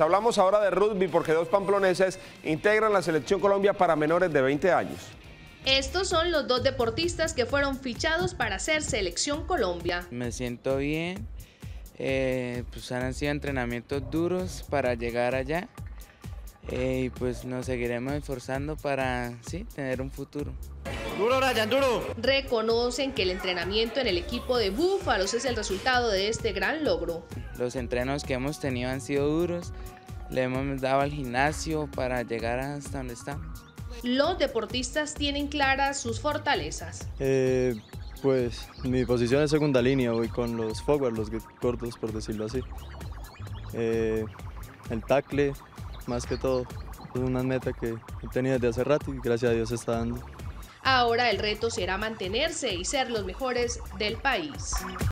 Hablamos ahora de rugby porque dos pamploneses integran la selección Colombia para menores de 20 años. Estos son los dos deportistas que fueron fichados para hacer selección Colombia. Me siento bien, eh, pues han sido entrenamientos duros para llegar allá eh, y pues nos seguiremos esforzando para sí, tener un futuro. Duro, Ryan, duro. Reconocen que el entrenamiento en el equipo de Búfalos es el resultado de este gran logro. Los entrenos que hemos tenido han sido duros, le hemos dado al gimnasio para llegar hasta donde estamos. Los deportistas tienen claras sus fortalezas. Eh, pues mi posición es segunda línea, voy con los forward, los cortos por decirlo así. Eh, el tackle, más que todo, es una meta que he tenido desde hace rato y gracias a Dios se está dando. Ahora el reto será mantenerse y ser los mejores del país.